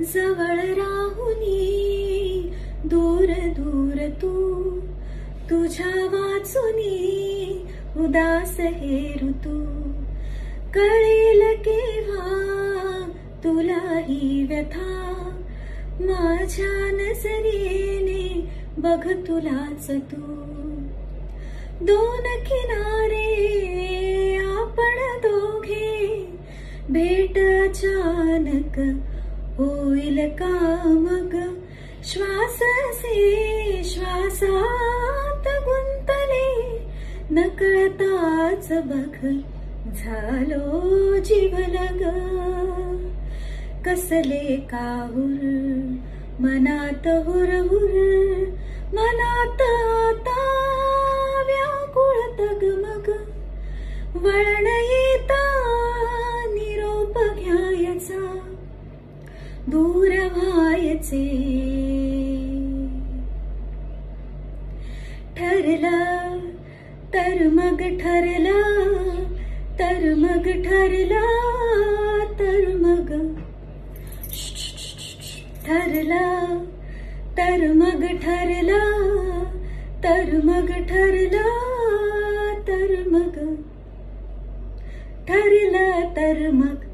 जवळ राहुनी दूर दूर तू. तुझ्या वाचुनी उदास हे ऋतू. कळेल केव्हा तुला ही व्यथा. माझ्या नजरेने बघ तुलाच तू. दोन किनारे आपण दोघे. भेट अचानक होईल का मग? श्वास से श्वासात गुंतले. नकळताच बघ झालो जीवलग कसले काहुर मनात हुर हुर मनात आता व्याकुळ तगमग. वळण दूर व्हायचे. ठरलं तर मग ठरलं तर मग ठरलं तर मग. ठरलं तर मग ठरलं तर मग ठरलं तर मग. ठरलं तर मग